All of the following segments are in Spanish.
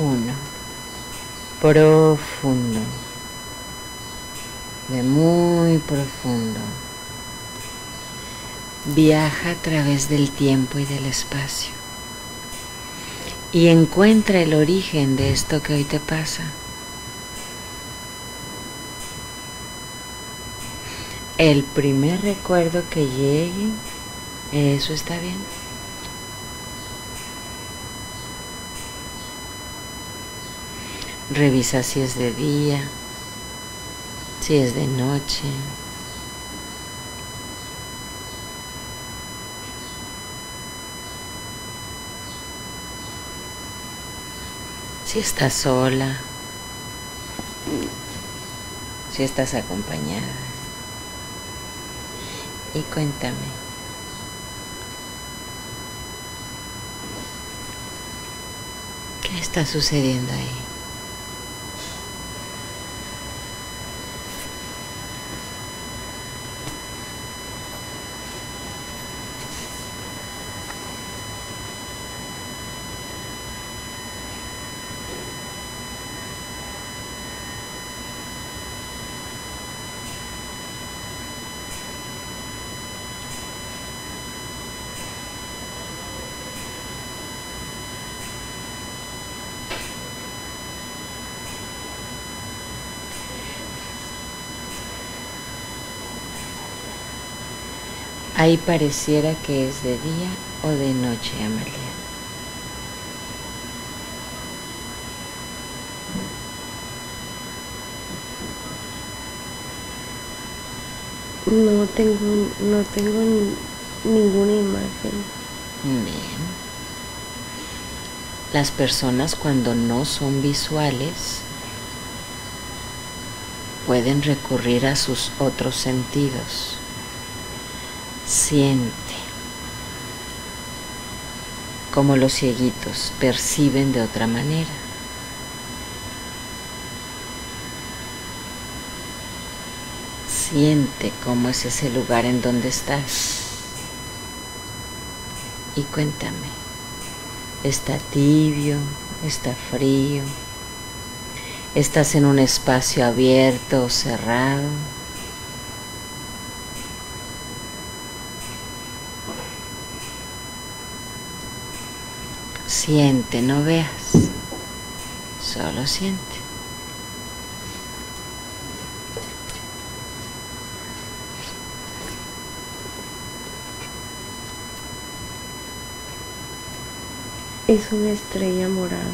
uno, profundo, de muy profundo. Viaja a través del tiempo y del espacio y encuentra el origen de esto que hoy te pasa. El primer recuerdo que llegue, eso está bien. Revisa si es de día, si es de noche. Si estás sola, si estás acompañada. Y cuéntame. ¿Qué está sucediendo ahí? Ahí pareciera que es de día o de noche, Amalia. No tengo, no tengo ninguna imagen. Bien. Las personas cuando no son visuales pueden recurrir a sus otros sentidos siente como los cieguitos perciben de otra manera. Siente cómo es ese lugar en donde estás. Y cuéntame, ¿está tibio? ¿Está frío? ¿Estás en un espacio abierto o cerrado? Siente, no veas, solo siente. Es una estrella morada.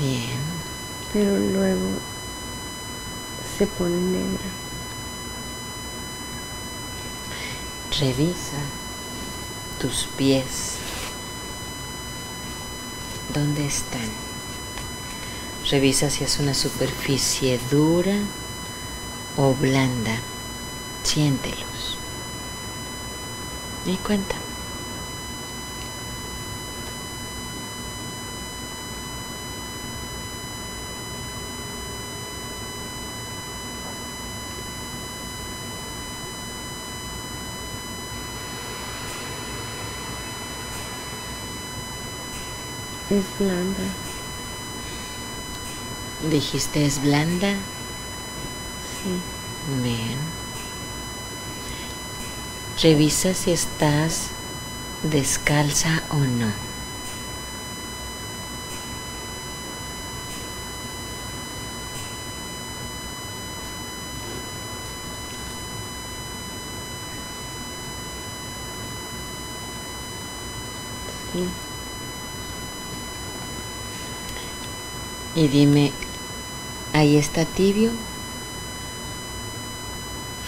Bien. Pero luego se pone negra. Revisa tus pies ¿Dónde están? Revisa si es una superficie dura o blanda. Siéntelos. Y cuenta. Es blanda. ¿Dijiste es blanda? Sí. Bien. Revisa si estás descalza o no. Sí. Y dime, ¿ahí está tibio?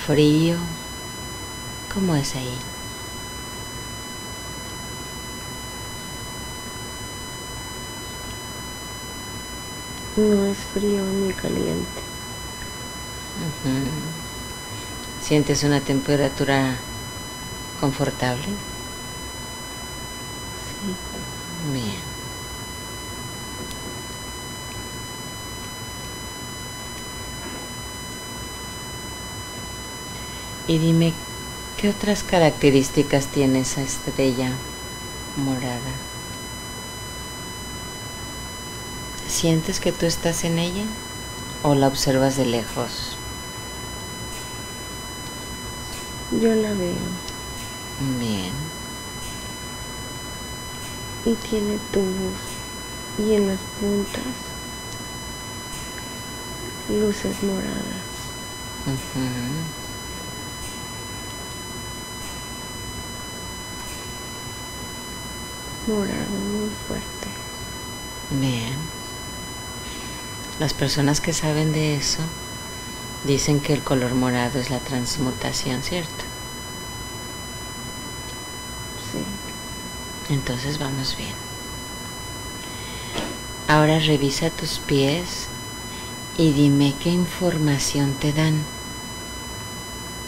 ¿Frío? ¿Cómo es ahí? No es frío ni caliente. Ujú. ¿Sientes una temperatura confortable? Sí. Bien. Y dime, ¿qué otras características tiene esa estrella morada? ¿Sientes que tú estás en ella o la observas de lejos? Yo la veo. Bien. Y tiene tubos. Y en las puntas luces moradas. Morado muy fuerte. Bien. Las personas que saben de eso dicen que el color morado es la transmutación, ¿cierto? Sí. Entonces vamos bien. Ahora revisa tus pies y dime qué información te dan.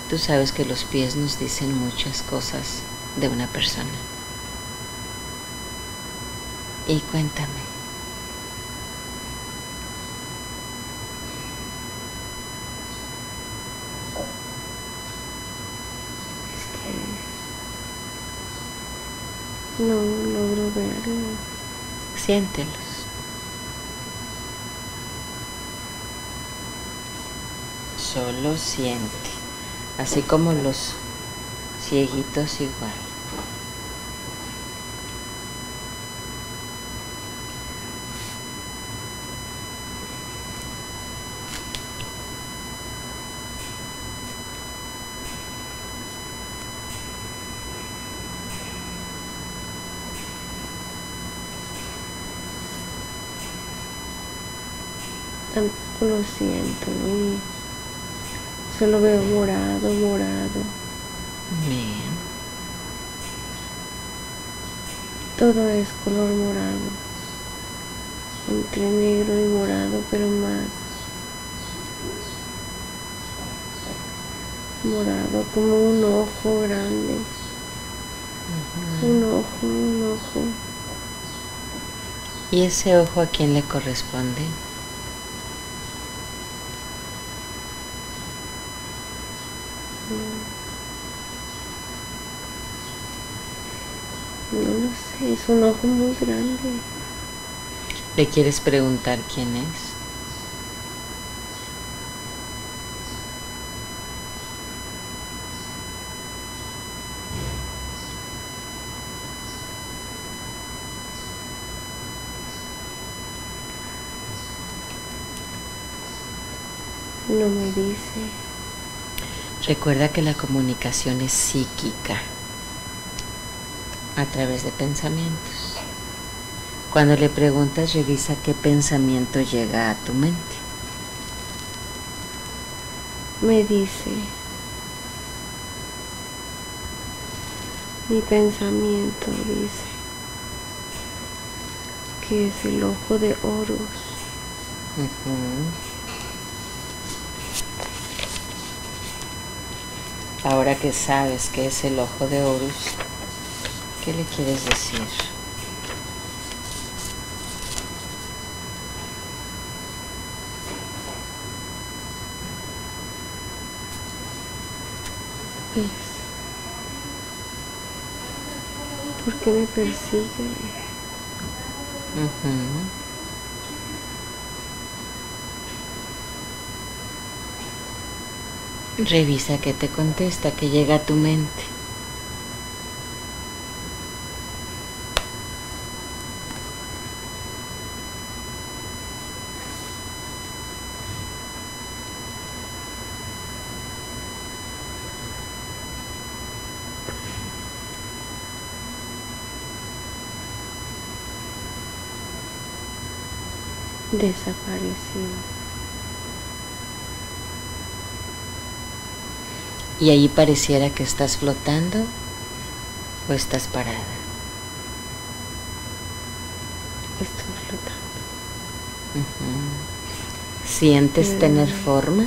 Tú sabes que los pies nos dicen muchas cosas de una persona. Y cuéntame. Es que no logro verlo. Siéntelos. Solo siente. Así como los cieguitos igual. Tampoco lo siento y solo veo morado, morado. Bien. Todo es color morado. Entre negro y morado, pero más morado, como un ojo grande. Un ojo, un ojo. ¿Y ese ojo a quién le corresponde? No lo sé, es un ojo muy grande. ¿Le quieres preguntar quién es? No me dice. Recuerda que la comunicación es psíquica a través de pensamientos. Cuando le preguntas, revisa qué pensamiento llega a tu mente. Me dice. Mi pensamiento dice que es el ojo de Horus. Ahora que sabes que es el ojo de Horus, ¿qué le quieres decir? ¿Ves? ¿Por qué me persigue? Ujú. Revisa qué te contesta, que llega a tu mente. Desapareció. Y ahí pareciera que estás flotando o estás parada. Estoy flotando. ¿Sientes tener forma?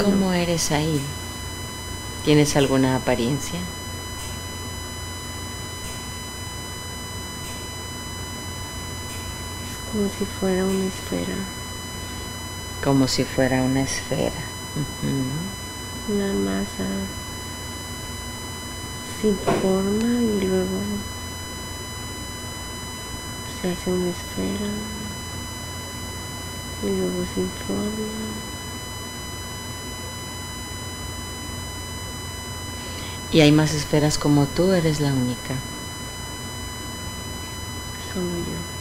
¿Cómo No. eres ahí? ¿Tienes alguna apariencia? Como si fuera una esfera. Como si fuera una esfera. Una masa sin forma y luego se hace una esfera y luego se informa. Y hay más esferas como tú, eres la única. Solo yo.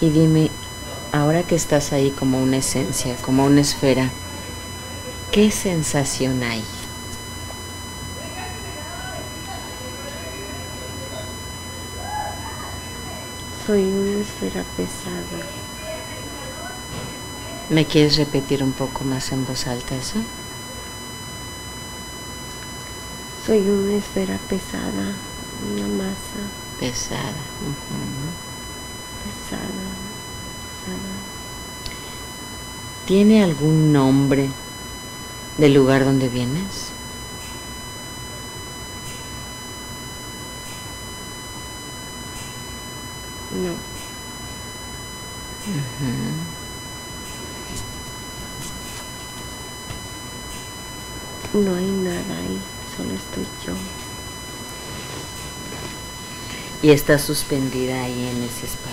Y dime, ahora que estás ahí como una esencia, como una esfera, ¿qué sensación hay? Soy una esfera pesada. ¿Me quieres repetir un poco más en voz alta eso? Soy una esfera pesada, una masa Pesada. pesada, pesada. ¿Tiene algún nombre del lugar donde vienes? No, no hay nada ahí, solo estoy yo. Y estás suspendida ahí en ese espacio.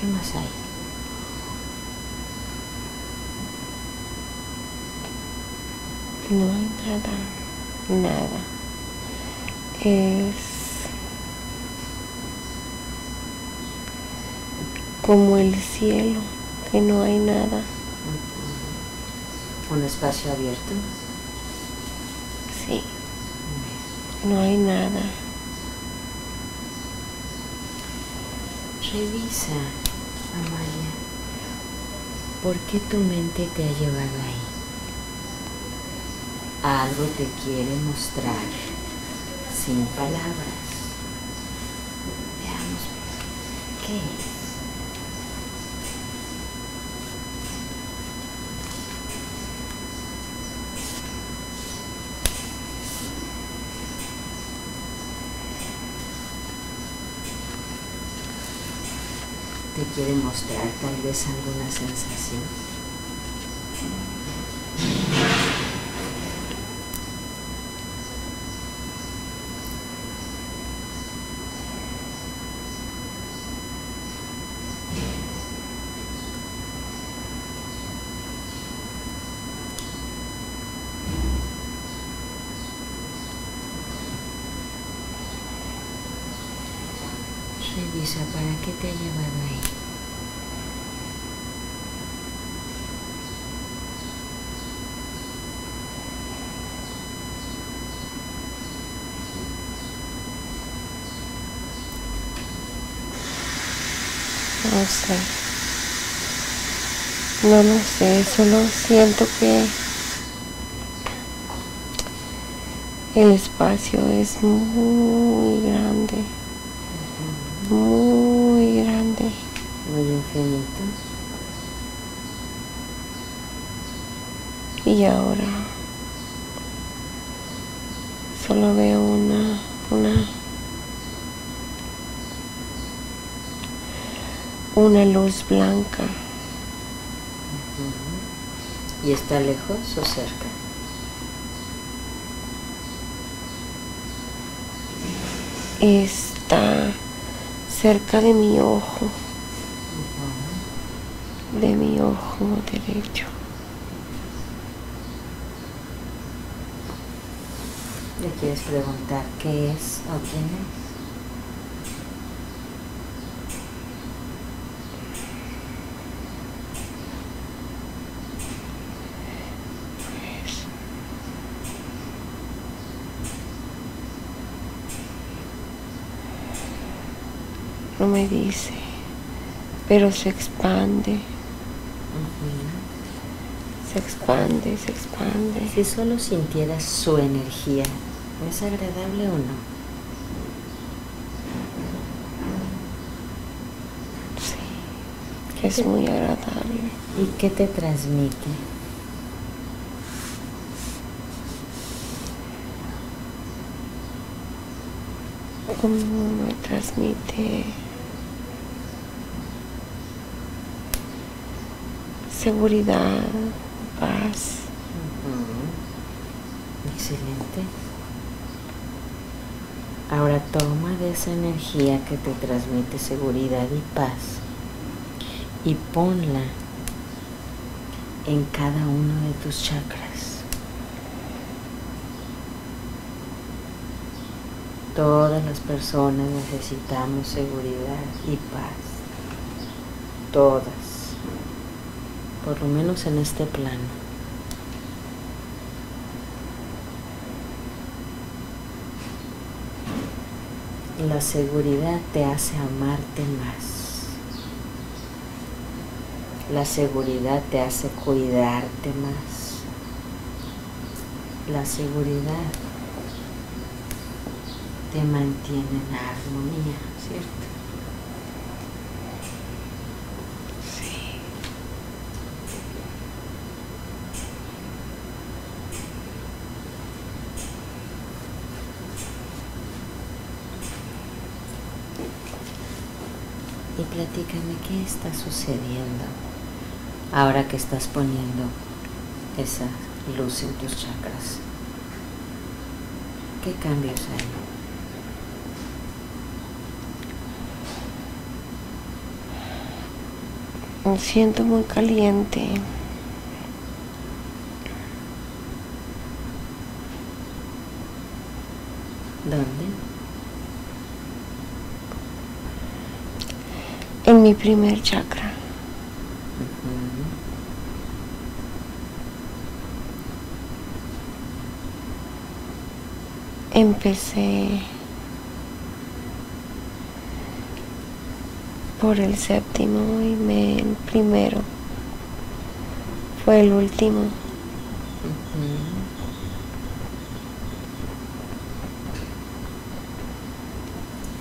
¿Qué más hay? No hay nada, nada. Es como el cielo, que no hay nada. Un espacio abierto. Sí, no hay nada. Revisa, ¿por qué tu mente te ha llevado ahí? Algo te quiere mostrar sin palabras. Veamos, ¿qué es? te quiere mostrar tal vez alguna sensación. Revisa para qué te ha llevado ahí. No sé. No lo sé, solo siento que el espacio es muy grande, muy grande. Muy infinito. Y ahora solo veo una, una, una luz blanca. ¿Y está lejos o cerca? Está cerca de mi ojo, de mi ojo derecho. ¿Le quieres preguntar qué es o quién es? No me dice, pero se expande. Se expande, se expande. Si solo sintieras su energía, ¿es agradable o no? Sí, es muy agradable. ¿Y qué te transmite? ¿Cómo me transmite seguridad, paz. Excelente. Ahora toma de esa energía que te transmite seguridad y paz y ponla en cada uno de tus chakras. Todas las personas necesitamos seguridad y paz. Todas por lo menos en este plano. La seguridad te hace amarte más. La seguridad te hace cuidarte más. La seguridad te mantiene en armonía, ¿cierto? y platícame qué está sucediendo ahora que estás poniendo esa luz en tus chakras. ¿Qué cambios hay? Me siento muy caliente. ¿Dónde? en mi primer chakra. Empecé por el séptimo y me el primero fue el último.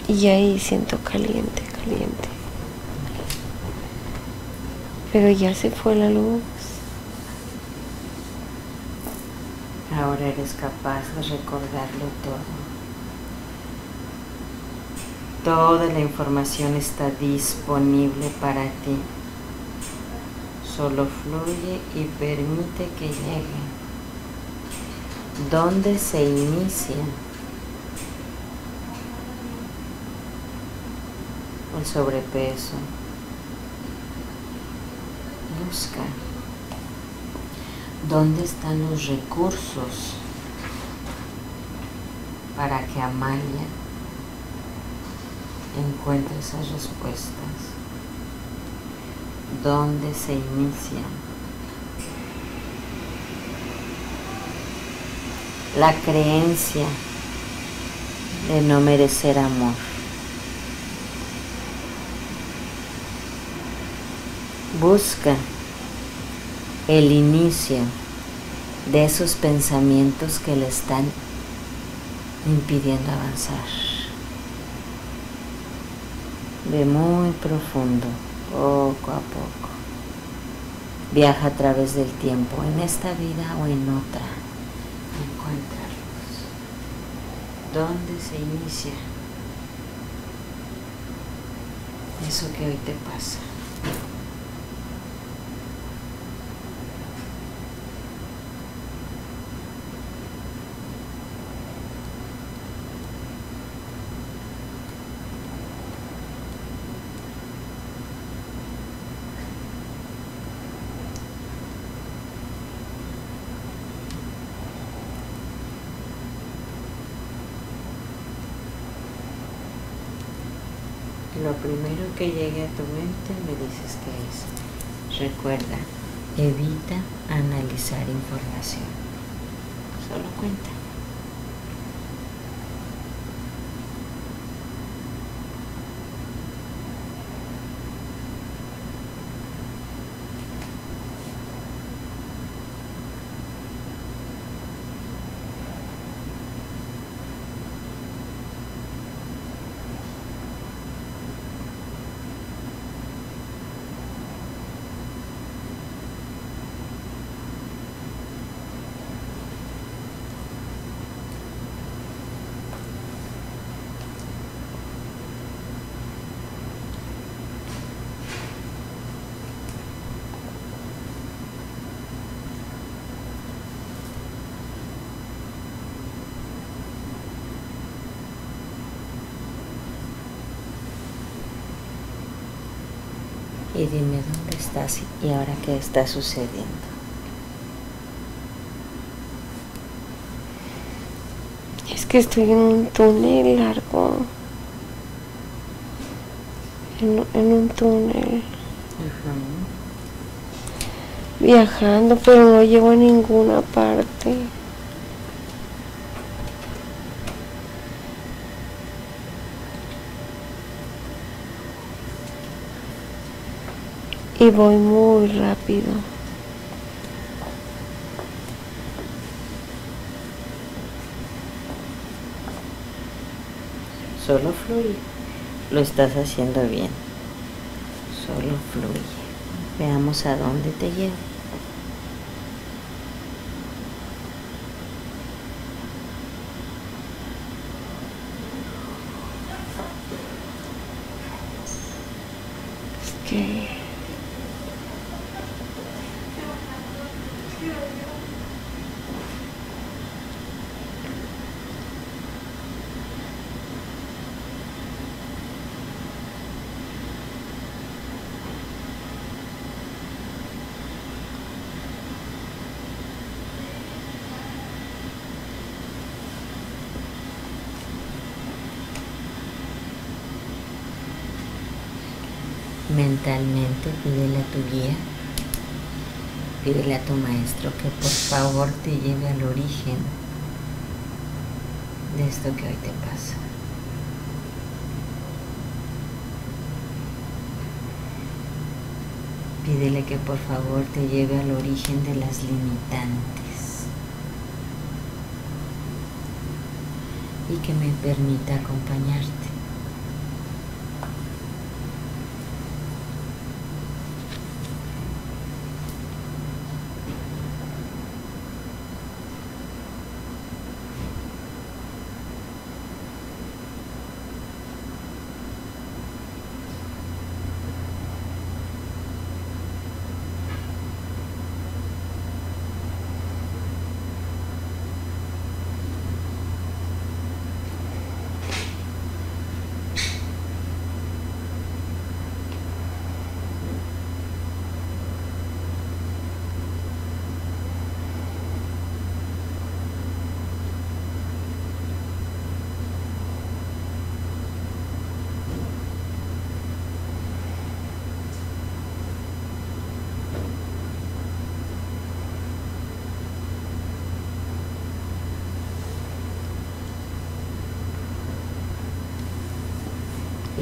Y ahí siento caliente, caliente pero ya se fue la luz. Ahora eres capaz de recordarlo todo. Toda la información está disponible para ti. Solo fluye y permite que llegue. ¿Dónde se inicia? El sobrepeso, busca dónde están los recursos para que Amalia encuentre esas respuestas. ¿Dónde se inicia? La creencia de no merecer amor. Busca el inicio de esos pensamientos que le están impidiendo avanzar. De muy profundo, poco a poco. Viaja a través del tiempo, en esta vida o en otra. Encuéntralos. ¿Dónde se inicia eso que hoy te pasa? Lo primero que llegue a tu mente me dices que es. Recuerda, evita analizar información. Solo cuenta. Y dime dónde estás y ahora qué está sucediendo. Es que estoy en un túnel largo. En, en un túnel. Viajando, pero no llego a ninguna parte. Y voy muy rápido. Solo fluye. Lo estás haciendo bien. Solo fluye. Veamos a dónde te lleva. Mentalmente pídele a tu guía, pídele a tu maestro que por favor te lleve al origen de esto que hoy te pasa. Pídele que por favor te lleve al origen de las limitantes y que me permita acompañarte.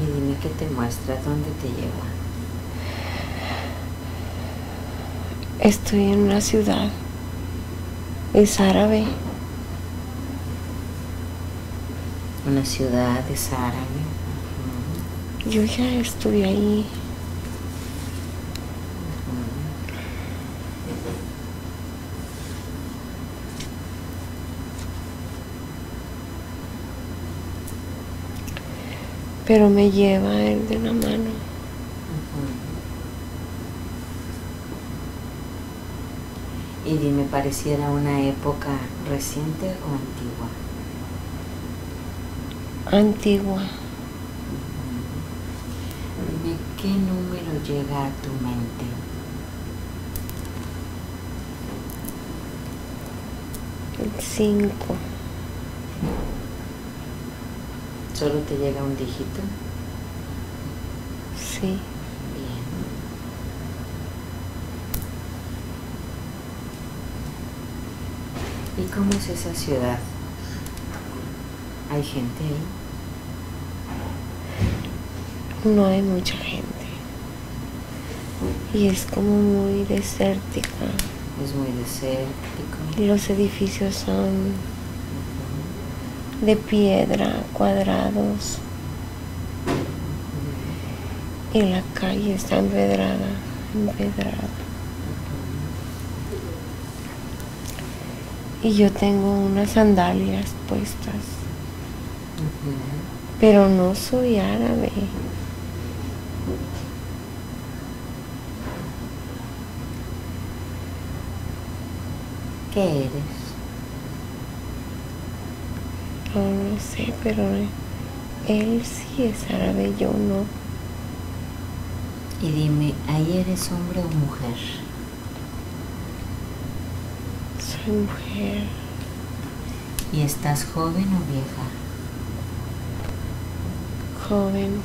Y dime qué dónde te lleva. Estoy en una ciudad. Es árabe. Una ciudad es árabe. Yo ya estuve ahí. Pero me lleva él de la mano. Y dime, pareciera una época reciente o antigua. Antigua. Dime, ¿qué número llega a tu mente? El 5. ¿Solo te llega un dígito? Sí. Bien. ¿Y cómo es esa ciudad? ¿Hay gente ahí? No hay mucha gente. Y es como muy desértica. Es muy desértico. Y los edificios son de piedra, cuadrados. Y la calle está empedrada, empedrada. Y yo tengo unas sandalias puestas, pero no soy árabe. ¿Qué eres? No lo sé, pero él sí es árabe, yo no. Y dime, ¿ahí eres hombre o mujer? Soy mujer. ¿Y estás joven o vieja? Joven.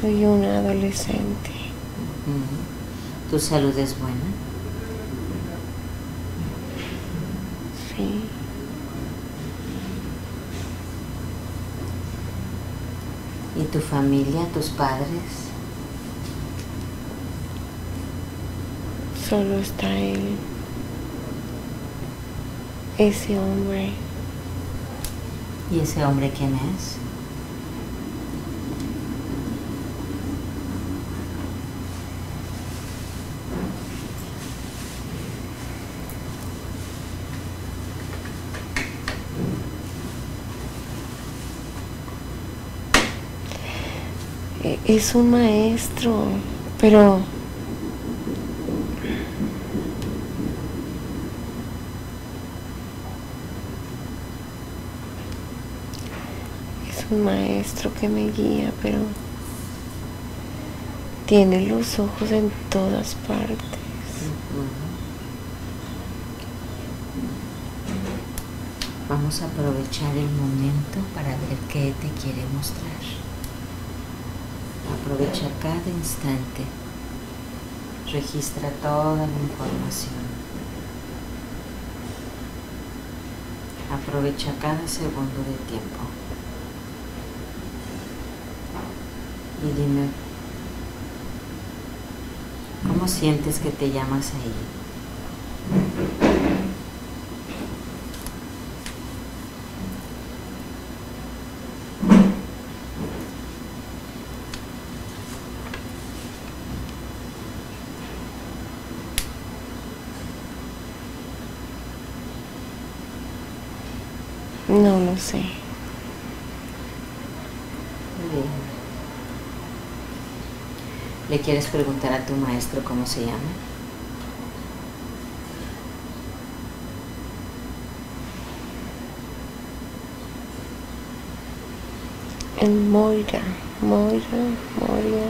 Soy una adolescente. ¿Tu salud es buena? Sí. ¿Y tu familia, tus padres? Solo está él. Ese hombre. ¿Y ese hombre quién es? Es un maestro, pero es un maestro que me guía, pero tiene los ojos en todas partes. Vamos a aprovechar el momento para ver qué te quiere mostrar. Aprovecha cada instante. Registra toda la información. Aprovecha cada segundo de tiempo. Y dime, ¿cómo sientes que te llamas ahí? No lo sé. Bien. ¿Le quieres preguntar a tu maestro cómo se llama? En Moira, Moira, Moria.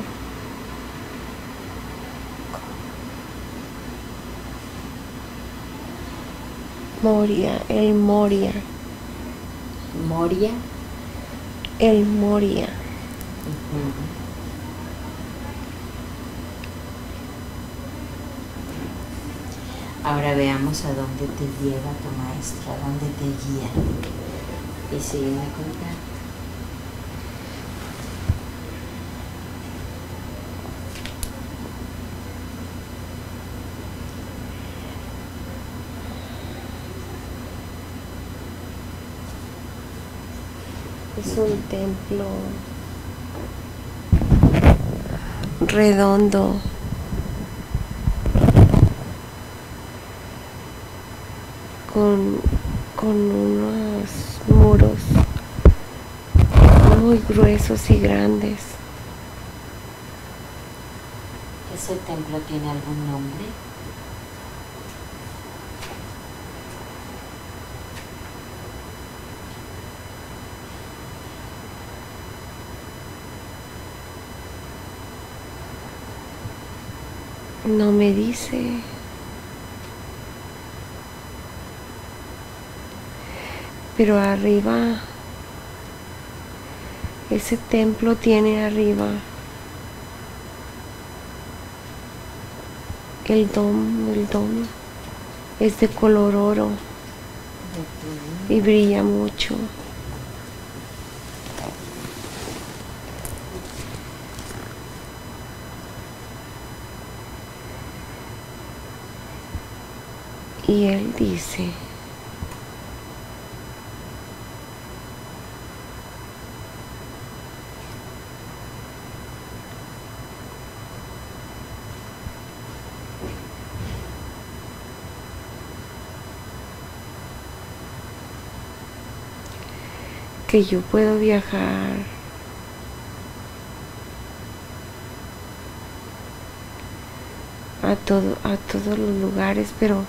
Moria, el Moria, Moria. el Moria. Ahora veamos a dónde te lleva tu maestro, a dónde te guía. Y sígueme contando. Es un templo redondo. Con, con unos muros muy gruesos y grandes. ¿Ese templo tiene algún nombre? No me dice. Pero arriba, ese templo tiene arriba el domo, el domo es de color oro y brilla mucho. Y él dice, que yo puedo viajar a todo a todos los lugares, pero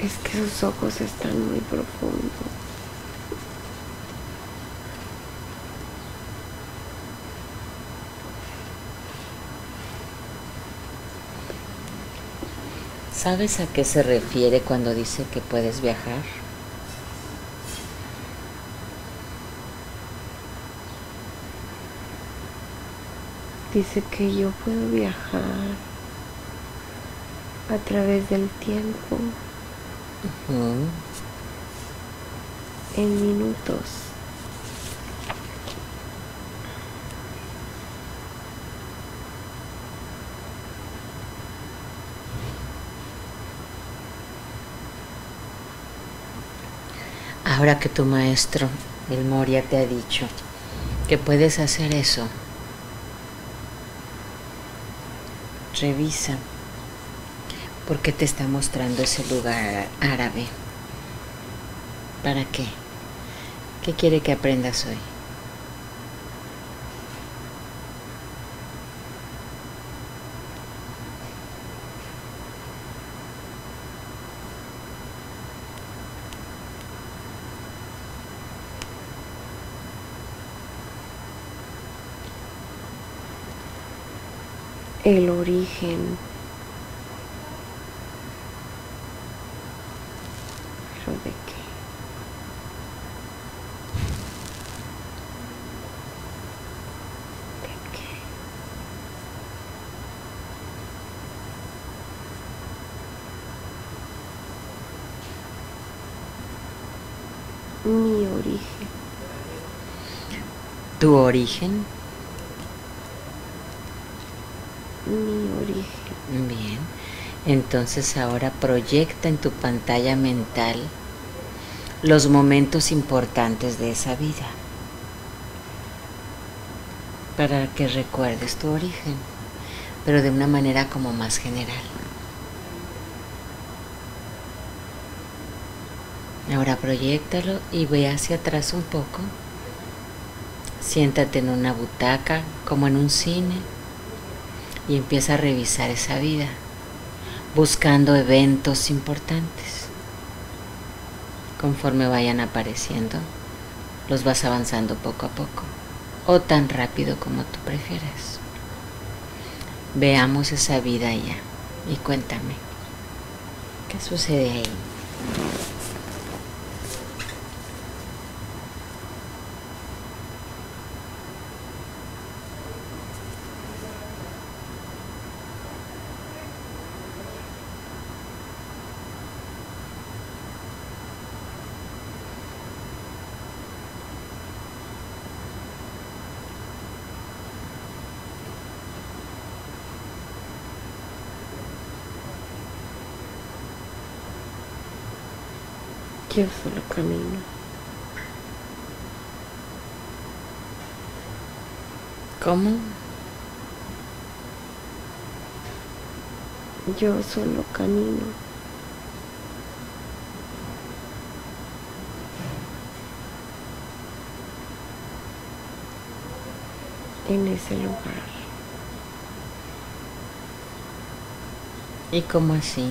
Es que sus ojos están muy profundos. ¿Sabes a qué se refiere cuando dice que puedes viajar? Dice que yo puedo viajar a través del tiempo en minutos. Ahora que tu maestro, el Moria, te ha dicho que puedes hacer eso, revisa por qué te está mostrando ese lugar árabe. ¿Para qué? ¿Qué quiere que aprendas hoy? El origen. ¿Pero de qué? Mi origen. ¿Tu origen? Mi origen. Bien. Entonces ahora proyecta en tu pantalla mental los momentos importantes de esa vida para que recuerdes tu origen, pero de una manera como más general. Ahora proyectalo y ve hacia atrás un poco. Siéntate en una butaca como en un cine y empieza a revisar esa vida, buscando eventos importantes. Conforme vayan apareciendo, los vas avanzando poco a poco o tan rápido como tú prefieras. Veamos esa vida ya y cuéntame, ¿qué sucede ahí? Yo solo camino. ¿Cómo? Yo solo camino. En ese lugar. ¿Y cómo así?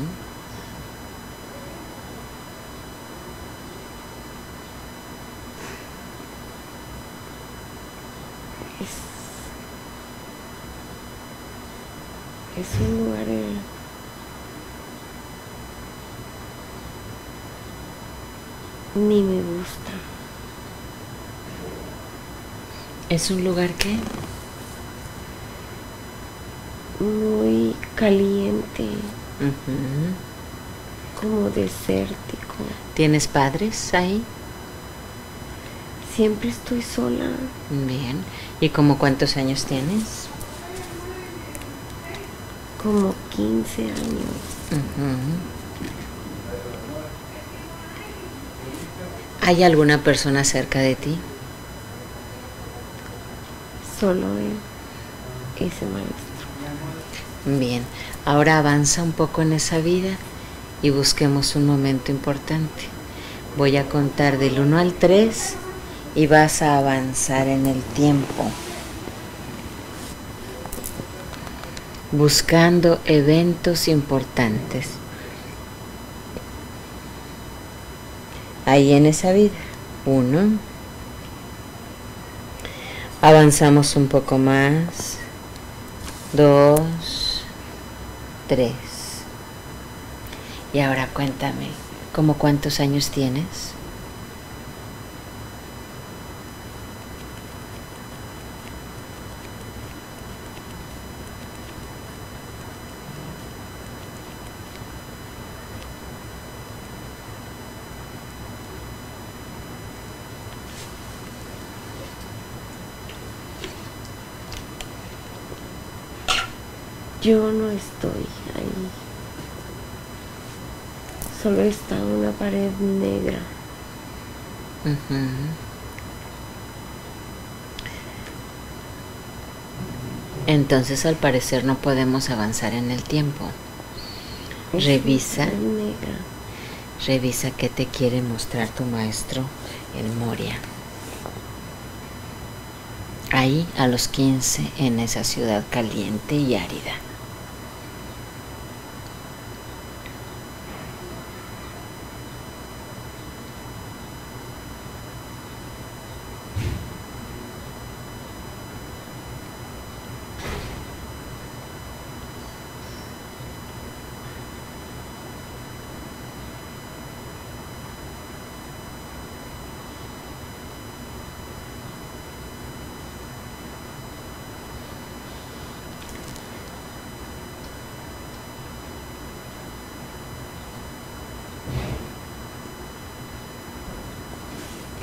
Es, un lugar eh, ni me gusta. ¿Es un lugar que? Muy caliente, como desértico. ¿Tienes padres ahí? Siempre estoy sola. Bien. ¿Y como cuántos años tienes? Como 15 años. ¿Hay alguna persona cerca de ti? Solo él, ese maestro. Bien, ahora avanza un poco en esa vida y busquemos un momento importante. Voy a contar del 1 al 3 y vas a avanzar en el tiempo. Buscando eventos importantes. ahí en esa vida. Uno. Avanzamos un poco más. Dos. Tres. Y ahora cuéntame, ¿cómo cuántos años tienes? Yo no estoy ahí. Solo está una pared negra. Entonces al parecer no podemos avanzar en el tiempo. revisa. Negra. Revisa qué te quiere mostrar tu maestro en Moria. Ahí a los 15 en esa ciudad caliente y árida.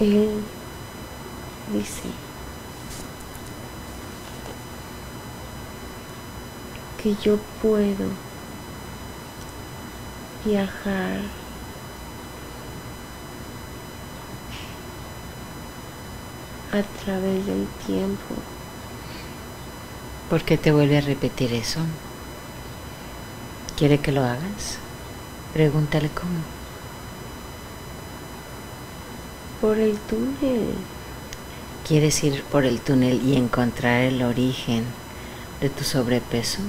Él dice que yo puedo viajar a través del tiempo. ¿Por qué te vuelve a repetir eso? ¿Quiere que lo hagas? Pregúntale cómo. Por el túnel. ¿Quieres ir por el túnel y encontrar el origen de tu sobrepeso?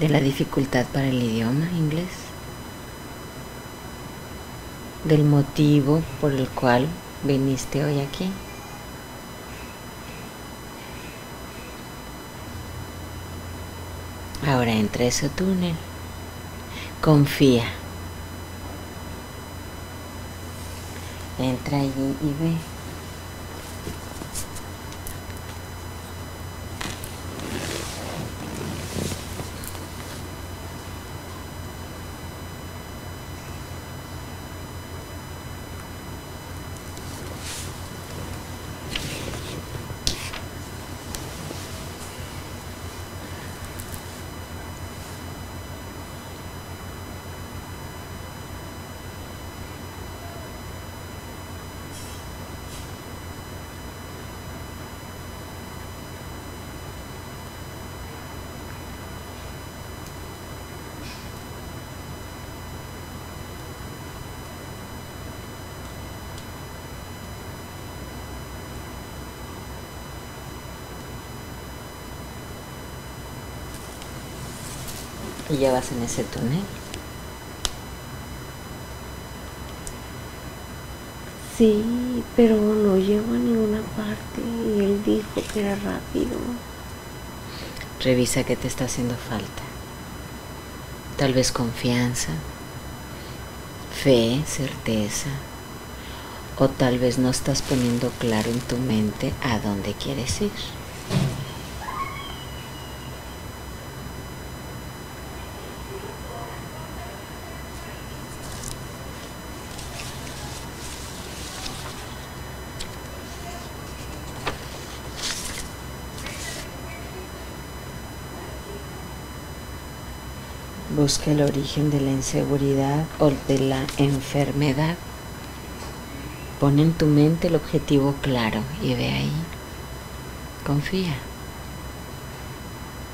¿De la dificultad para el idioma inglés? ¿Del motivo por el cual viniste hoy aquí? Ahora entra ese túnel. Confía. Entra allí y ve. Y ya vas en ese túnel. Sí, pero no llego a ninguna parte y él dijo que era rápido. Revisa qué te está haciendo falta. Tal vez confianza, fe, certeza. O tal vez no estás poniendo claro en tu mente a dónde quieres ir. Busca el origen de la inseguridad o de la enfermedad. Pon en tu mente el objetivo claro y ve ahí. Confía.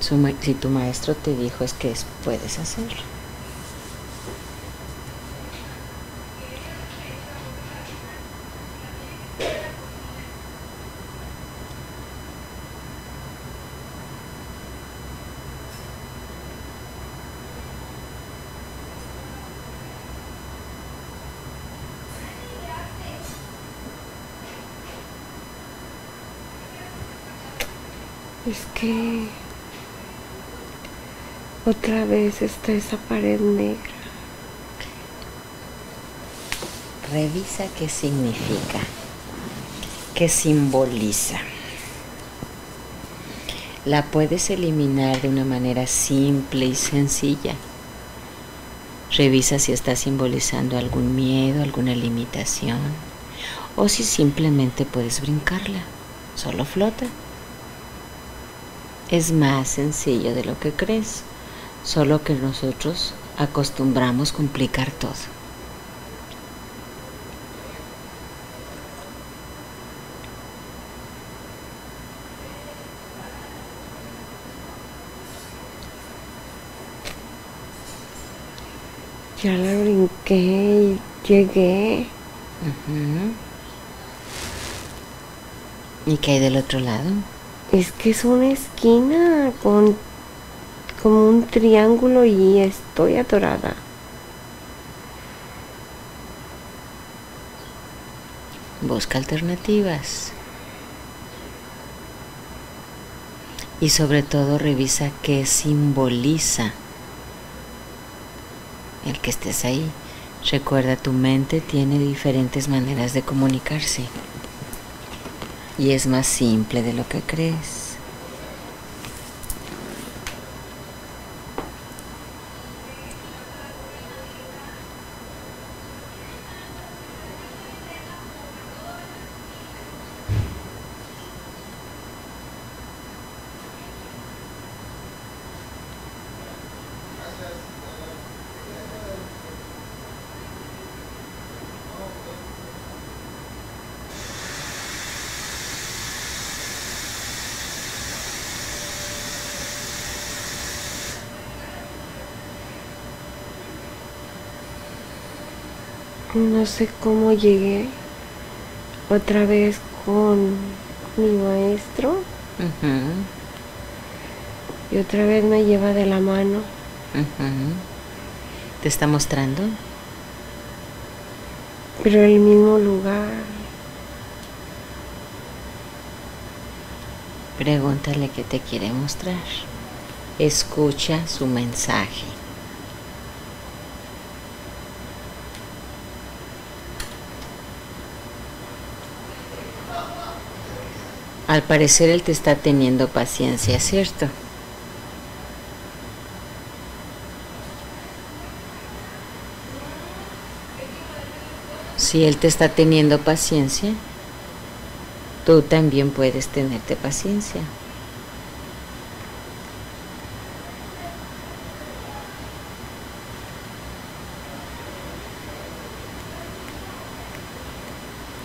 Si tu maestro te dijo es que puedes hacerlo. Es que otra vez está esa pared negra. Revisa qué significa, qué simboliza. La puedes eliminar de una manera simple y sencilla. Revisa si está simbolizando algún miedo, alguna limitación, o si simplemente puedes brincarla. Solo flota. Es más sencillo de lo que crees, solo que nosotros acostumbramos complicar todo. Ya la brinqué y llegué. ¿Y qué hay del otro lado? Es que es una esquina con como un triángulo y estoy atorada. Busca alternativas. Y sobre todo revisa qué simboliza el que estés ahí. Recuerda, tu mente tiene diferentes maneras de comunicarse. Y es más simple de lo que crees. No sé cómo llegué otra vez con mi maestro. Y otra vez me lleva de la mano. ¿Te está mostrando? Pero el mismo lugar. Pregúntale qué te quiere mostrar. Escucha su mensaje. Al parecer él te está teniendo paciencia, ¿cierto? Si él te está teniendo paciencia, tú también puedes tenerte paciencia.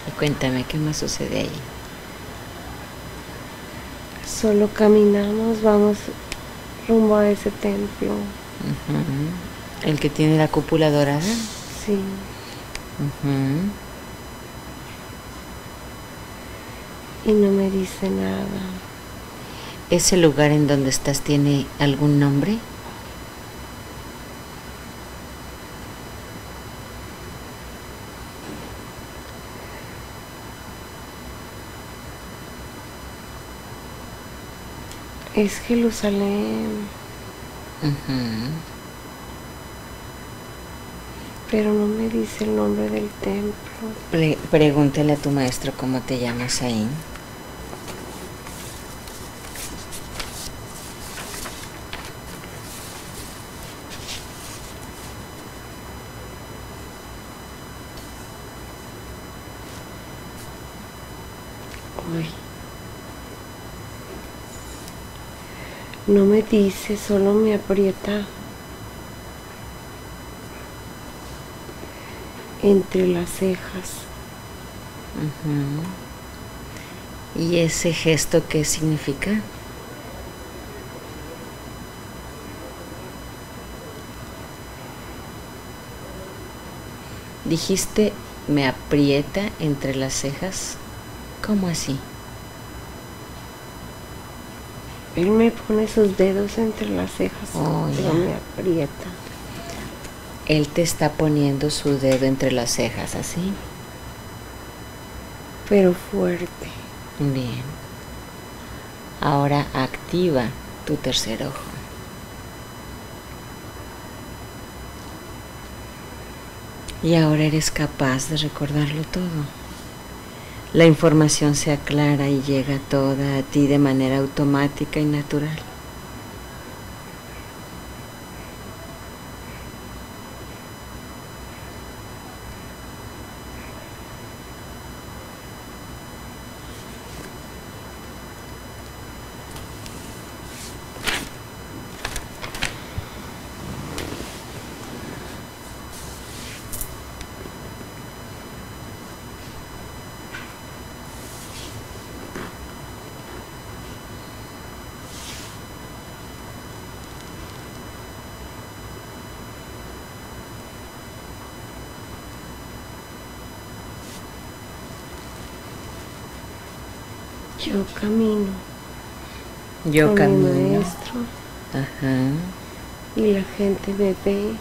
Y cuéntame qué más sucede ahí. Solo caminamos, vamos rumbo a ese templo. ¿El que tiene la cúpula dorada? Sí. Y no me dice nada. ¿Ese lugar en donde estás tiene algún nombre? Es Jerusalén. Pero no me dice el nombre del templo. pregúntale a tu maestro cómo te llamas ahí. No me dice, solo me aprieta entre las cejas. ¿Y ese gesto qué significa? Dijiste, me aprieta entre las cejas. ¿Cómo así? Él me pone sus dedos entre las cejas, oh, pero me aprieta. Él te está poniendo su dedo entre las cejas, ¿así? Pero fuerte. Bien. Ahora activa tu tercer ojo. Y ahora eres capaz de recordarlo todo. La información se aclara y llega toda a ti de manera automática y natural. Yo camino. Yo camino. Mi maestro. Ajá. Y la gente me ve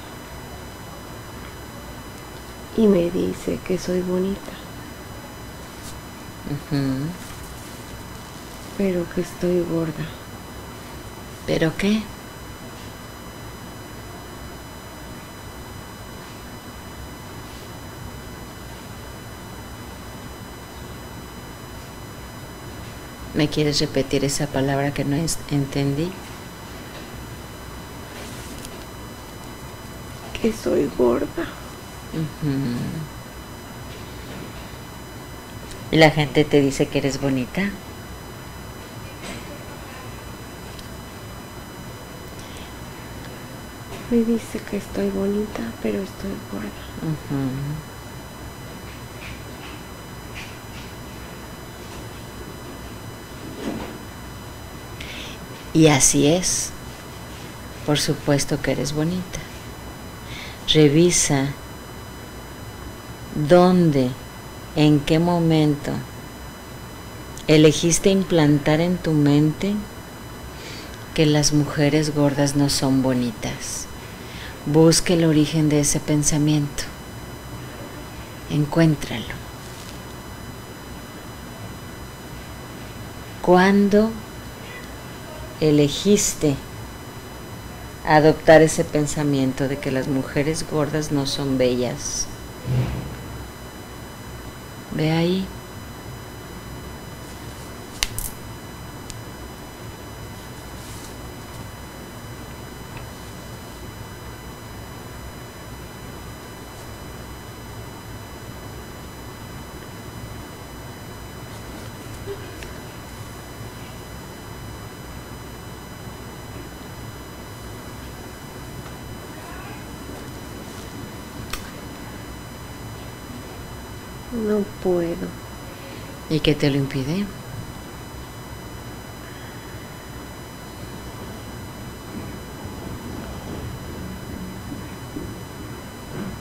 y me dice que soy bonita, ujú. pero que estoy gorda. ¿Pero qué? ¿Me quieres repetir esa palabra que no entendí? Que soy gorda. ¿Y la gente te dice que eres bonita? Me dice que estoy bonita, pero estoy gorda. Y así es. Por supuesto que eres bonita. Revisa dónde, en qué momento elegiste implantar en tu mente que las mujeres gordas no son bonitas. Busca el origen de ese pensamiento. Encuéntralo. ¿Cuándo elegiste adoptar ese pensamiento de que las mujeres gordas no son bellas? Ve ahí. No puedo. ¿Y qué te lo impide?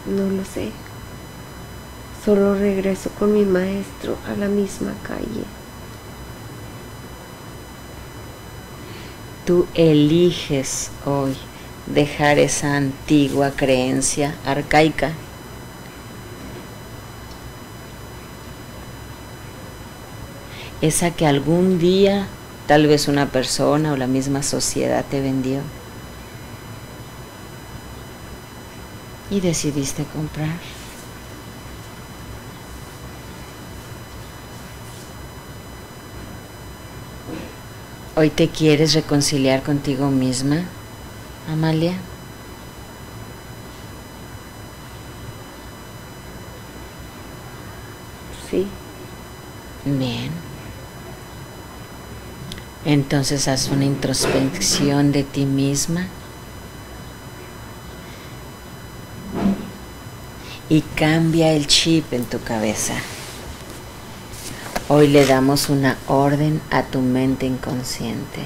No lo sé. Solo regreso con mi maestro a la misma calle. Tú eliges hoy dejar esa antigua creencia arcaica. Esa que algún día tal vez una persona o la misma sociedad te vendió. Y decidiste comprar. Hoy te quieres reconciliar contigo misma, Amalia. Sí, Bien. Entonces haz una introspección de ti misma y cambia el chip en tu cabeza. Hoy le damos una orden a tu mente inconsciente.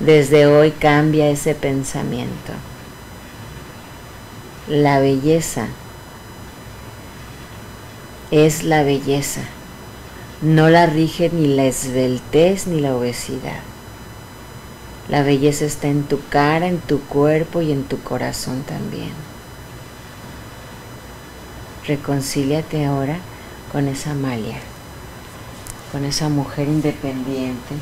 Desde hoy cambia ese pensamiento. La belleza es la belleza. No la rige ni la esbeltez ni la obesidad. La belleza está en tu cara, en tu cuerpo y en tu corazón también. Reconcíliate ahora con esa Amalia. con esa mujer independiente,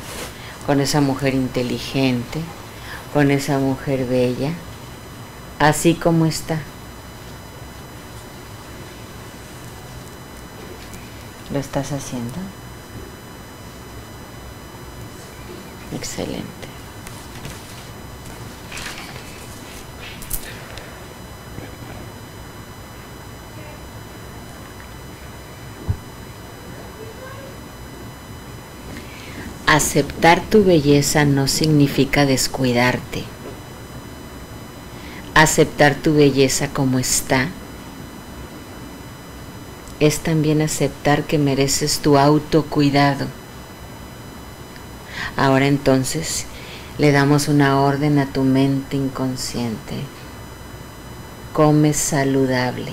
con esa mujer inteligente, con esa mujer bella, así como está. ¿Lo estás haciendo? Excelente. Aceptar tu belleza no significa descuidarte. Aceptar tu belleza como está es también aceptar que mereces tu autocuidado. Ahora entonces le damos una orden a tu mente inconsciente. Comes saludable,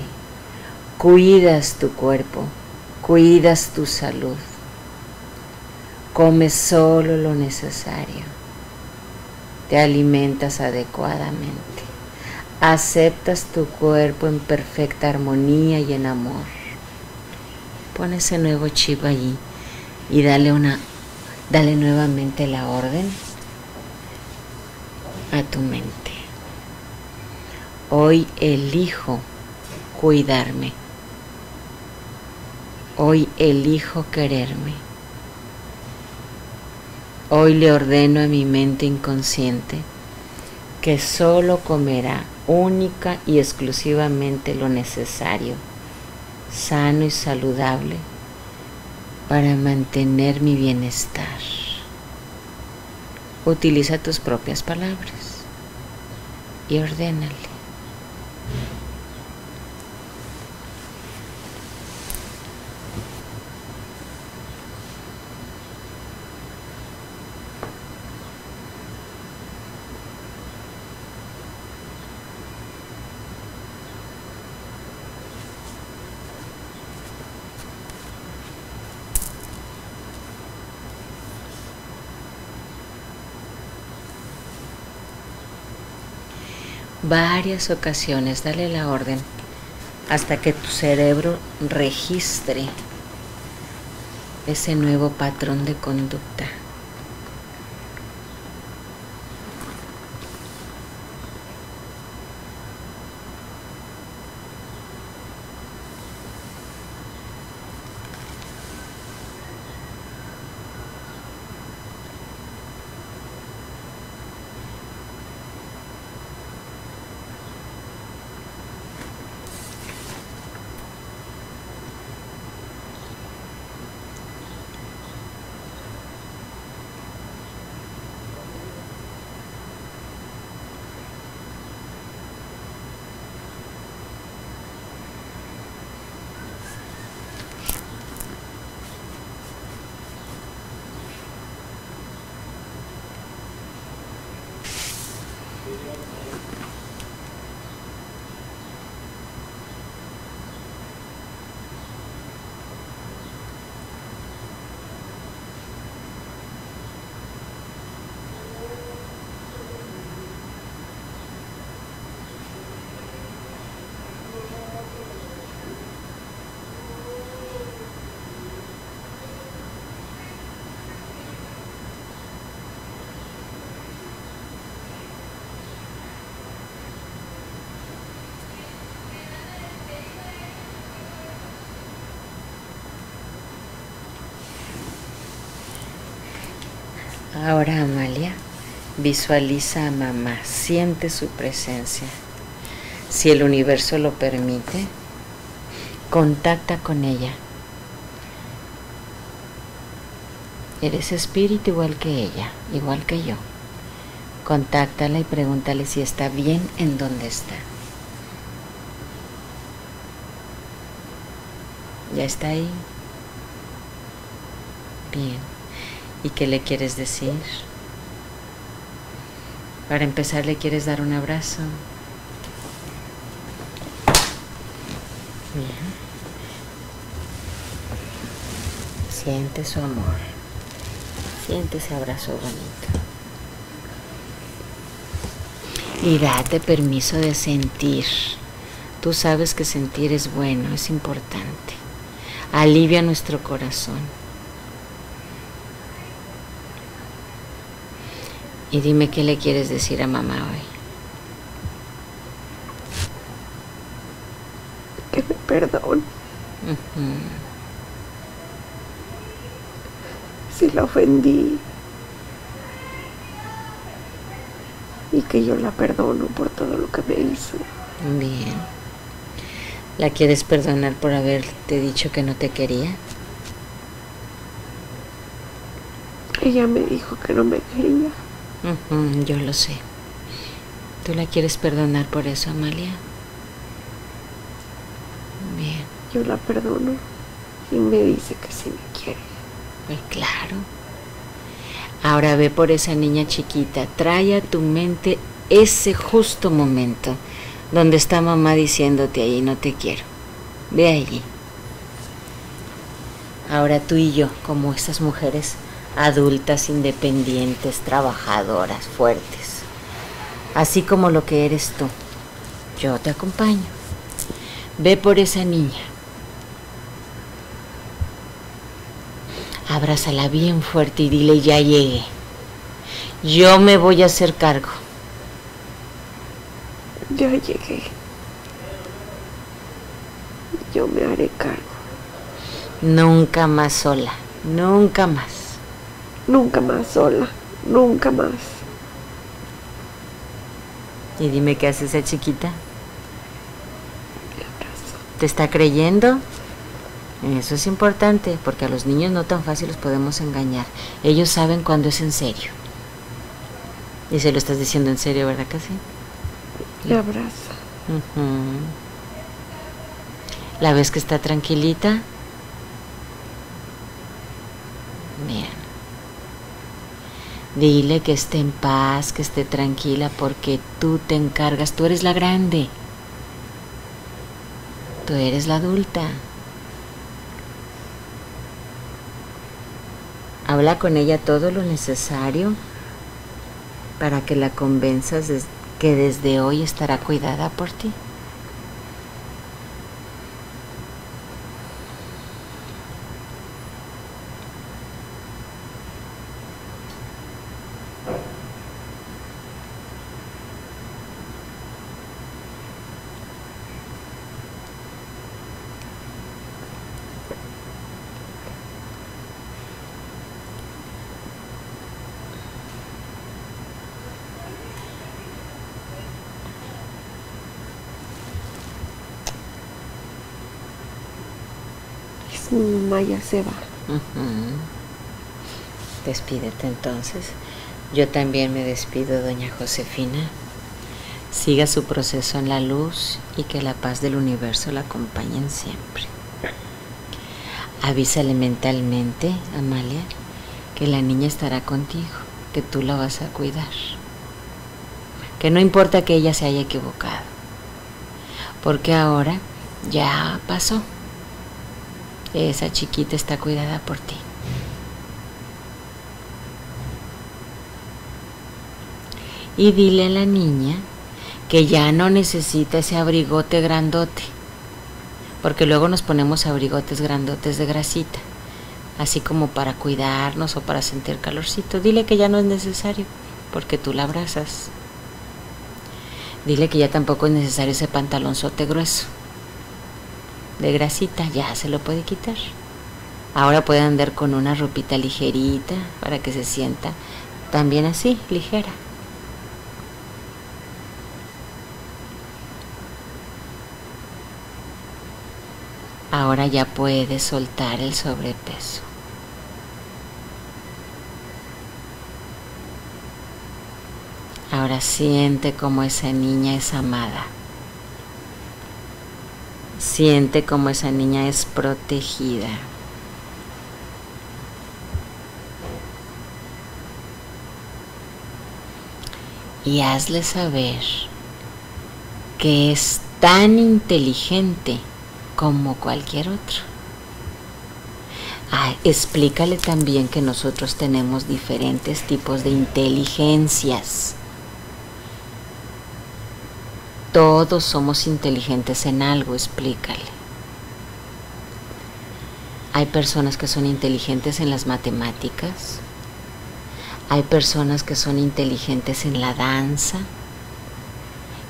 cuidas tu cuerpo, cuidas tu salud Comes solo lo necesario. Te alimentas adecuadamente. Aceptas tu cuerpo en perfecta armonía y en amor. Pon ese nuevo chip allí y dale una dale nuevamente la orden a tu mente. Hoy elijo cuidarme. Hoy elijo quererme. Hoy le ordeno a mi mente inconsciente que solo comerá única y exclusivamente lo necesario, sano y saludable, para mantener mi bienestar. Utiliza tus propias palabras y ordénale. Varias ocasiones, dale la orden hasta que tu cerebro registre ese nuevo patrón de conducta. Ahora Amalia, visualiza a mamá, siente su presencia. Si el universo lo permite, contacta con ella. Eres espíritu igual que ella, igual que yo. Contáctala y pregúntale si está bien en donde está. ¿Ya está ahí? Bien. ¿Y qué le quieres decir? Para empezar, ¿le quieres dar un abrazo? Bien. Siente su amor. Siente ese abrazo bonito. Y date permiso de sentir. Tú sabes que sentir es bueno, es importante. Alivia nuestro corazón Y dime qué le quieres decir a mamá hoy. Que me perdone. Si la ofendí. Y que yo la perdono por todo lo que me hizo. Bien. ¿La quieres perdonar por haberte dicho que no te quería? Ella me dijo que no me quería yo lo sé. ¿Tú la quieres perdonar por eso, Amalia? Bien. Yo la perdono y me dice que sí me quiere. Pues claro. Ahora ve por esa niña chiquita, trae a tu mente ese justo momento donde está mamá diciéndote ahí no te quiero. Ve allí. Ahora tú y yo, como esas mujeres, adultas, independientes, trabajadoras, fuertes, así como lo que eres tú. Yo te acompaño. Ve por esa niña. Abrázala bien fuerte y dile ya llegué. Yo me voy a hacer cargo. Ya llegué. Yo me haré cargo. Nunca más sola, nunca más. Nunca más sola, nunca más. Y dime qué hace esa chiquita. ¿Te está creyendo? Eso es importante, porque a los niños no tan fácil los podemos engañar. Ellos saben cuando es en serio. Y se lo estás diciendo en serio, ¿verdad que sí? Le abraza. ¿La ves que está tranquilita? Bien. Dile que esté en paz, que esté tranquila, porque tú te encargas, tú eres la grande, tú eres la adulta. Habla con ella todo lo necesario para que la convenzas de que desde hoy estará cuidada por ti. Se va. Despídete entonces. Yo también me despido, doña Josefina. Siga su proceso en la luz y que la paz del universo la acompañen siempre. Avísale mentalmente, Amalia, que la niña estará contigo, que tú la vas a cuidar. Que no importa que ella se haya equivocado, porque ahora ya pasó esa chiquita está cuidada por ti. Y dile a la niña que ya no necesita ese abrigote grandote, porque luego nos ponemos abrigotes grandotes de grasita, así como para cuidarnos o para sentir calorcito. Dile que ya no es necesario, porque tú la abrazas. Dile que ya tampoco es necesario ese pantalonzote grueso de grasita, ya se lo puede quitar. Ahora puede andar con una ropita ligerita para que se sienta también así, ligera. Ahora ya puede soltar el sobrepeso. Ahora siente como esa niña es amada. Siente como esa niña es protegida. Y hazle saber que es tan inteligente como cualquier otro. Ah, explícale también que nosotros tenemos diferentes tipos de inteligencias. Todos somos inteligentes en algo, explícale. Hay personas que son inteligentes en las matemáticas, Hay personas que son inteligentes en la danza,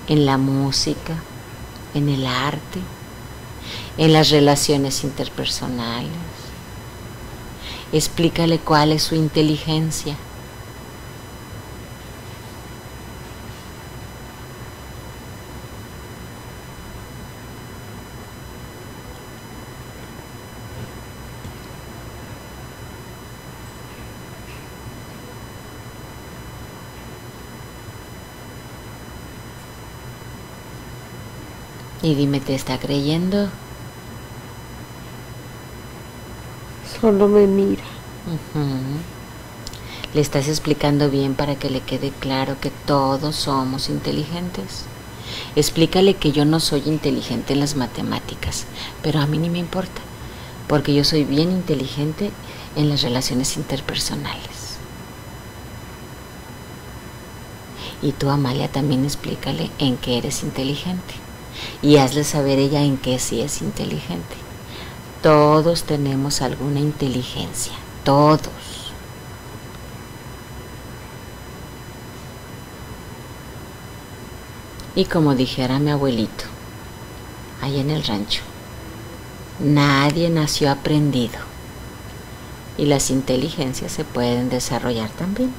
en la música, en el arte, en las relaciones interpersonales. Explícale cuál es su inteligencia. Y dime, ¿te está creyendo? Solo me mira. Le estás explicando bien para que le quede claro que todos somos inteligentes. Explícale que yo no soy inteligente en las matemáticas, pero a mí ni me importa, porque yo soy bien inteligente en las relaciones interpersonales. Y tú, Amalia, también explícale en qué eres inteligente y hazle saber ella en qué sí es inteligente. Todos tenemos alguna inteligencia, todos. Y como dijera mi abuelito, ahí en el rancho, nadie nació aprendido y las inteligencias se pueden desarrollar también.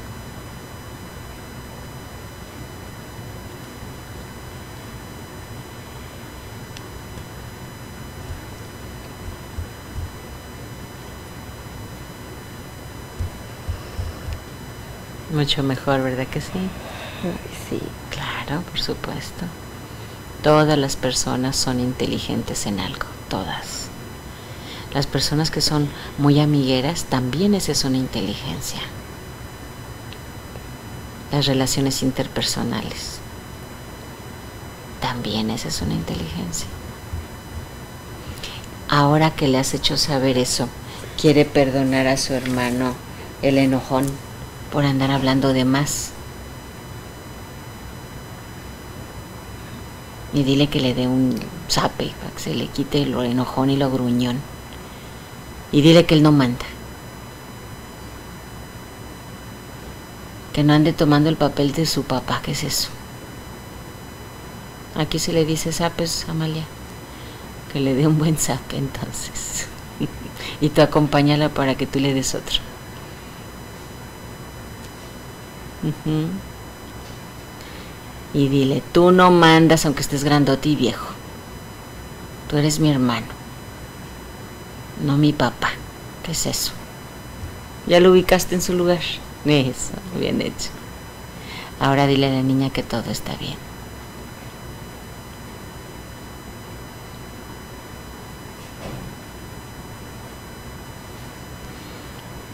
Mucho mejor, ¿verdad que sí? Sí. Claro, por supuesto. Todas las personas son inteligentes en algo, todas. Las personas que son muy amigueras, también esa es una inteligencia. Las relaciones interpersonales, también esa es una inteligencia. Ahora que le has hecho saber eso, quiere perdonar a su hermano el enojón por andar hablando de más. Y dile que le dé un zape para que se le quite lo enojón y lo gruñón. Y dile que él no manda. Que no ande tomando el papel de su papá, ¿qué es eso? Aquí se le dice zapes, Amalia. Que le dé un buen zape entonces. y tú acompáñala para que tú le des otro. Y dile, tú no mandas aunque estés grandote y viejo. Tú eres mi hermano, no mi papá. ¿Qué es eso? Ya lo ubicaste en su lugar. Eso, bien hecho. Ahora dile a la niña que todo está bien.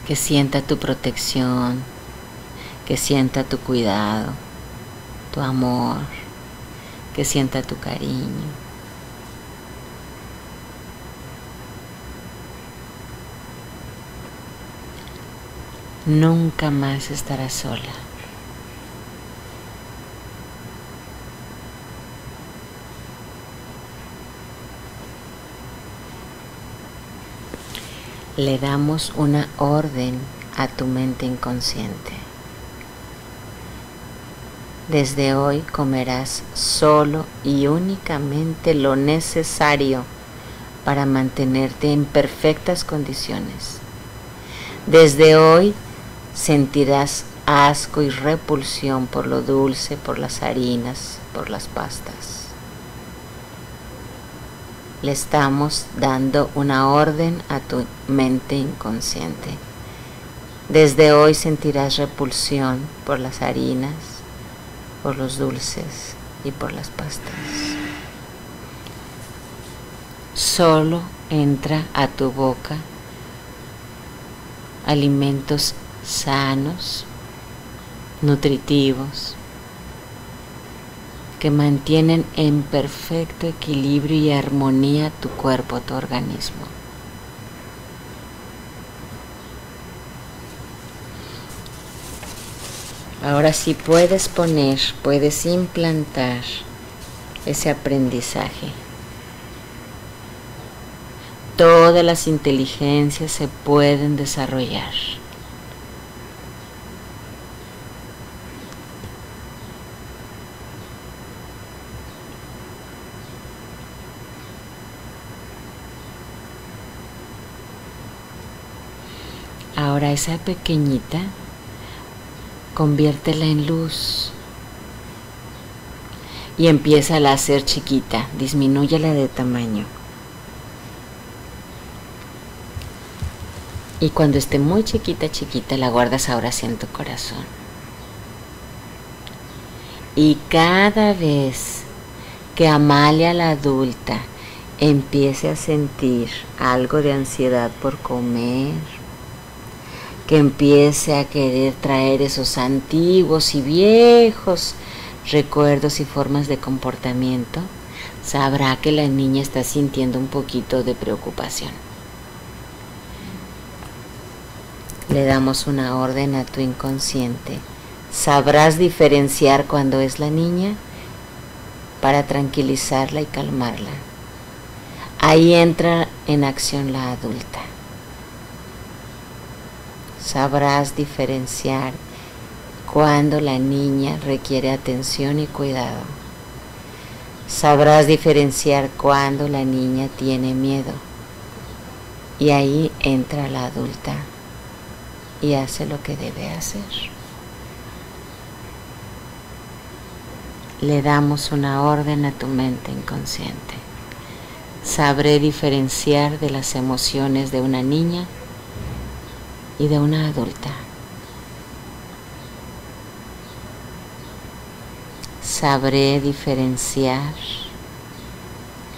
Que sienta tu protección, que sienta tu cuidado, tu amor, que sienta tu cariño. Nunca más estarás sola. Le damos una orden a tu mente inconsciente. Desde hoy comerás solo y únicamente lo necesario para mantenerte en perfectas condiciones. Desde hoy sentirás asco y repulsión por lo dulce, por las harinas, por las pastas. Le estamos dando una orden a tu mente inconsciente. Desde hoy sentirás repulsión por las harinas, por los dulces y por las pastas. Solo entra a tu boca alimentos sanos, nutritivos, que mantienen en perfecto equilibrio y armonía tu cuerpo, tu organismo. Ahora sí puedes poner, puedes implantar ese aprendizaje. Todas las inteligencias se pueden desarrollar. Ahora esa pequeñita conviértela en luz y empieza a hacer chiquita, disminúyela de tamaño. Y cuando esté muy chiquita, chiquita, la guardas ahora sí en tu corazón. Y cada vez que Amalia la adulta empiece a sentir algo de ansiedad por comer, que empiece a querer traer esos antiguos y viejos recuerdos y formas de comportamiento, sabrá que la niña está sintiendo un poquito de preocupación. Le damos una orden a tu inconsciente. Sabrás diferenciar cuando es la niña para tranquilizarla y calmarla. Ahí entra en acción la adulta. Sabrás diferenciar cuando la niña requiere atención y cuidado. Sabrás diferenciar cuando la niña tiene miedo. Y ahí entra la adulta y hace lo que debe hacer. Le damos una orden a tu mente inconsciente. Sabré diferenciar de las emociones de una niña y de una adulta. Sabré diferenciar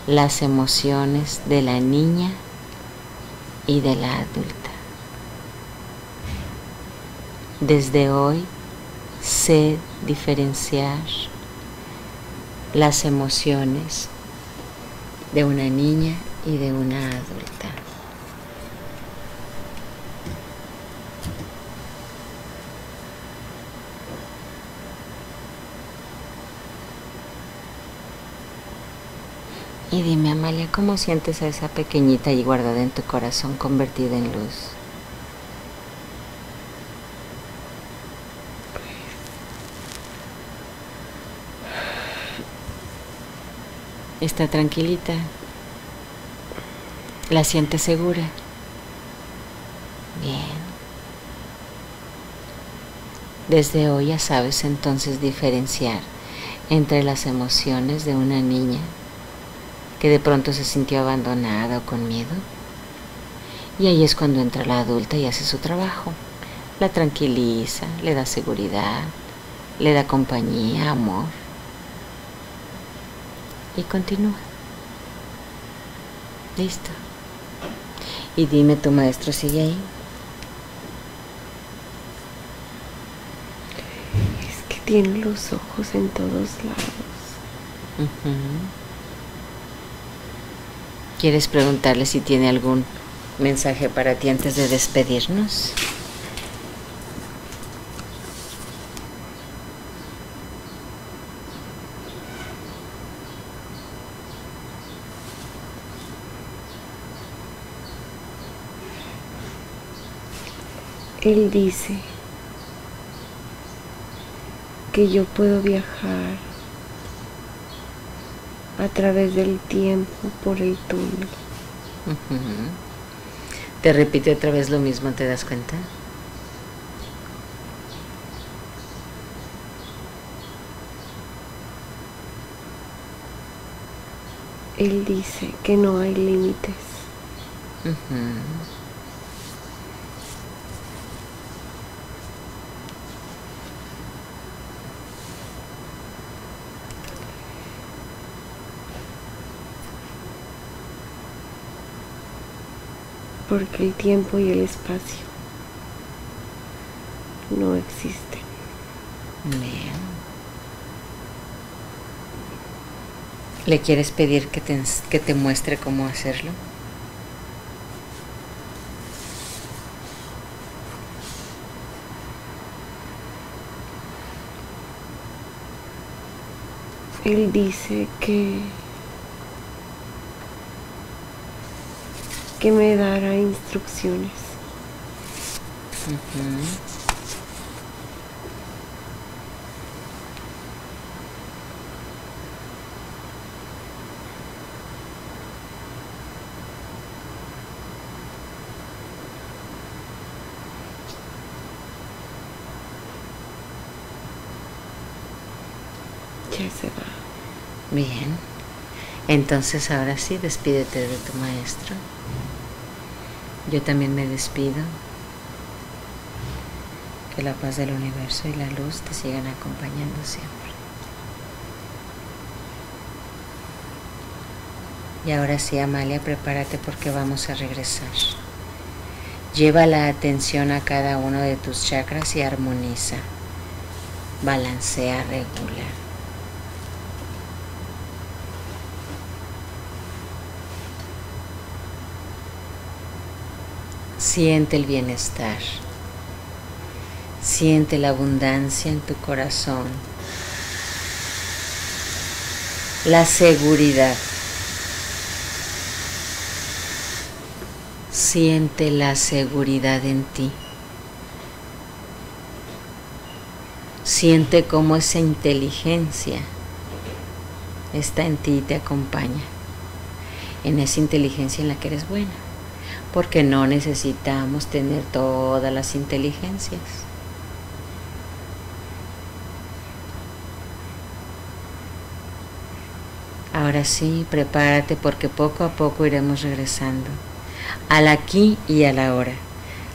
las emociones de la niña y de la adulta. Desde hoy sé diferenciar las emociones de una niña y de una adulta. Y dime, Amalia, ¿cómo sientes a esa pequeñita y guardada en tu corazón convertida en luz? Está tranquilita. La siente segura. Bien. Desde hoy ya sabes entonces diferenciar entre las emociones de una niña que de pronto se sintió abandonada o con miedo. Y ahí es cuando entra la adulta y hace su trabajo. La tranquiliza, le da seguridad, le da compañía, amor y continúa. Listo. Y dime, ¿tu maestro sigue ahí? Es que tiene los ojos en todos lados. ¿Quieres preguntarle si tiene algún mensaje para ti antes de despedirnos? Él dice que yo puedo viajar a través del tiempo por el túnel. Te repite otra vez lo mismo, ¿te das cuenta? Él dice que no hay límites. Porque el tiempo y el espacio no existen. Bien. ¿Le quieres pedir que te, que te muestre cómo hacerlo? Él dice que que me dará instrucciones. Se va. Bien. Entonces ahora sí, despídete de tu maestro. Yo también me despido. Que la paz del universo y la luz te sigan acompañando siempre. Y ahora sí, Amalia, prepárate porque vamos a regresar. Lleva la atención a cada uno de tus chakras y armoniza. Balancea, regula. Siente el bienestar. Siente la abundancia en tu corazón. La seguridad. Siente la seguridad en ti. Siente cómo esa inteligencia está en ti y te acompaña. En esa inteligencia en la que eres buena. Porque no necesitamos tener todas las inteligencias. Ahora sí, prepárate porque poco a poco iremos regresando al aquí y a la hora,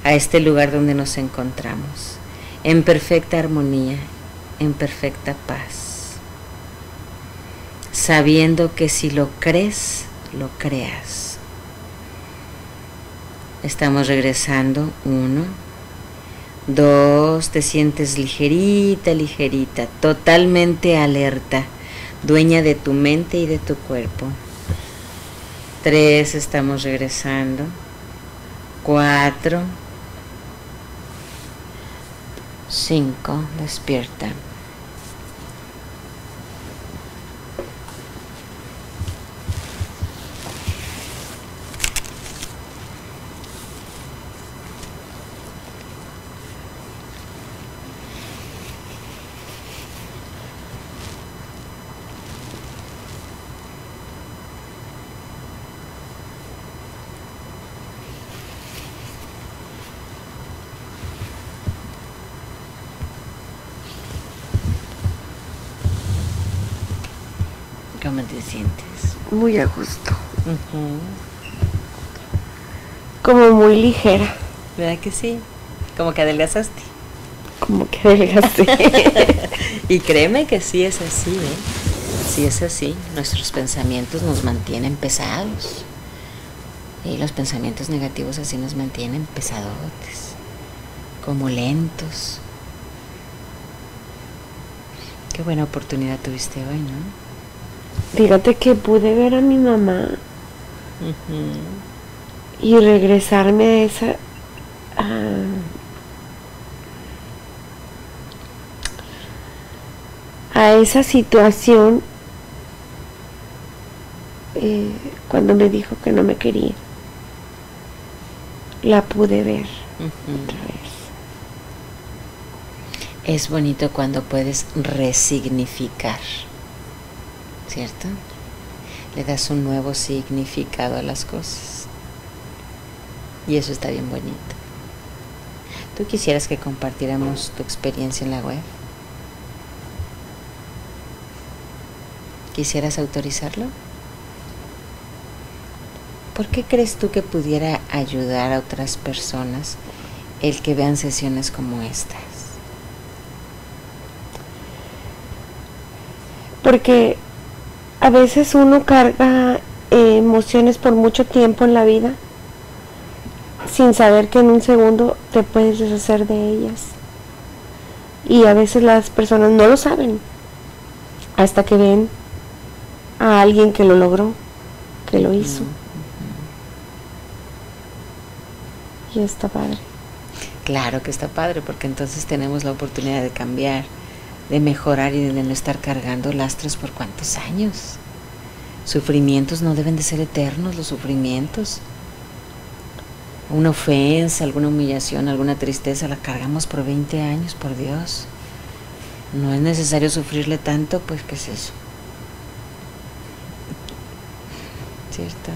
a este lugar donde nos encontramos, en perfecta armonía, en perfecta paz, sabiendo que si lo crees, lo creas. Estamos regresando, uno, dos, te sientes ligerita, ligerita, totalmente alerta, dueña de tu mente y de tu cuerpo. Tres, estamos regresando. Cuatro. Cinco, despierta. ¿Cómo te sientes? Muy a gusto. Como muy ligera. ¿Verdad que sí? Como que adelgazaste. Como que adelgacé. y créeme que sí es así, ¿eh? Sí es así. Nuestros pensamientos nos mantienen pesados. Y los pensamientos negativos así nos mantienen pesadotes. Como lentos. Qué buena oportunidad tuviste hoy, ¿no? Fíjate que pude ver a mi mamá y regresarme a esa a, esa situación eh, cuando me dijo que no me quería. La pude ver otra vez. Es bonito cuando puedes resignificar. ¿Cierto? Le das un nuevo significado a las cosas. Y eso está bien bonito. ¿Tú quisieras que compartiéramos tu experiencia en la web? ¿Quisieras autorizarlo? ¿Por qué crees tú que pudiera ayudar a otras personas el que vean sesiones como estas? Porque a veces uno carga eh, emociones por mucho tiempo en la vida sin saber que en un segundo te puedes deshacer de ellas. Y a veces las personas no lo saben hasta que ven a alguien que lo logró, que lo hizo. Y está padre. Claro que está padre, porque entonces tenemos la oportunidad de cambiar de mejorar y de no estar cargando lastres por cuántos años. Sufrimientos no deben de ser eternos, los sufrimientos. Una ofensa, alguna humillación, alguna tristeza, la cargamos por 20 años, por Dios. No es necesario sufrirle tanto, pues, ¿qué es eso? ¿Cierto?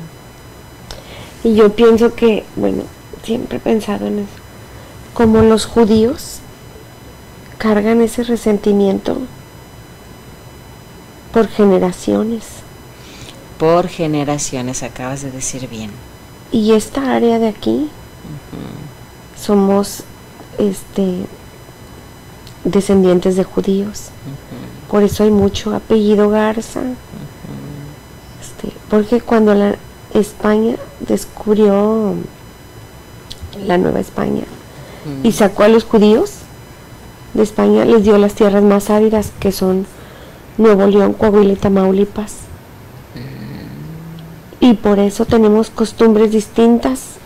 Y yo pienso que, bueno, siempre he pensado en eso, como los judíos cargan ese resentimiento por generaciones. Por generaciones, acabas de decir bien. Y esta área de aquí somos este descendientes de judíos. Por eso hay mucho apellido Garza. Este, porque cuando la España descubrió la Nueva España y sacó a los judíos de España, les dio las tierras más áridas que son Nuevo León, Coahuila y Tamaulipas. Y por eso tenemos costumbres distintas